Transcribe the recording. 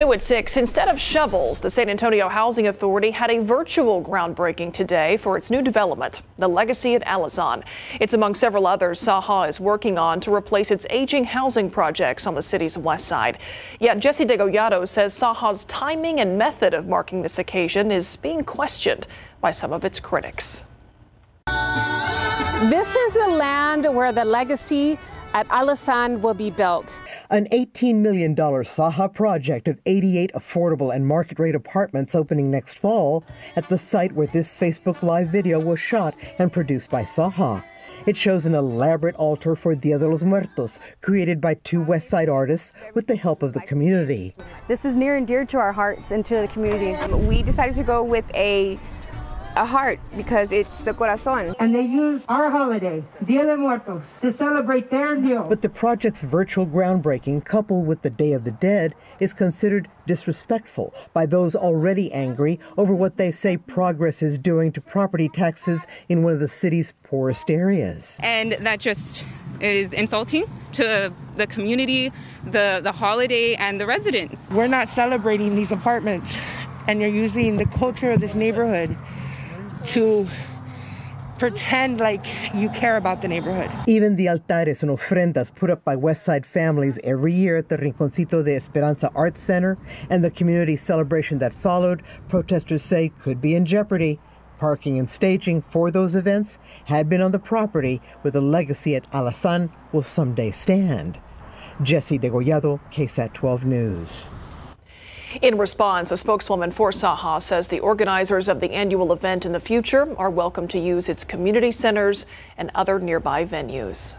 New at 6, instead of shovels, the San Antonio Housing Authority had a virtual groundbreaking today for its new development, the Legacy at Alazan. It's among several others Saha is working on to replace its aging housing projects on the city's west side. Yet Jesse Degollado says Saha's timing and method of marking this occasion is being questioned by some of its critics. This is the land where the Legacy at Alazan will be built. An $18 million Saha project of 88 affordable and market rate apartments opening next fall at the site where this Facebook Live video was shot and produced by Saha. It shows an elaborate altar for Dia de los Muertos, created by two West Side artists with the help of the community. This is near and dear to our hearts and to the community. We decided to go with a a heart because it's the corazon. And they use our holiday, Dia de Muertos, to celebrate their deal. But the project's virtual groundbreaking, coupled with the Day of the Dead, is considered disrespectful by those already angry over what they say progress is doing to property taxes in one of the city's poorest areas. And that just is insulting to the community, the, the holiday, and the residents. We're not celebrating these apartments, and you're using the culture of this neighborhood to pretend like you care about the neighborhood. Even the altares and ofrendas put up by West Side families every year at the Rinconcito de Esperanza Arts Center and the community celebration that followed, protesters say could be in jeopardy. Parking and staging for those events had been on the property where the legacy at Alazan will someday stand. Jesse Degollado, KSAT 12 News. In response, a spokeswoman for Saha says the organizers of the annual event in the future are welcome to use its community centers and other nearby venues.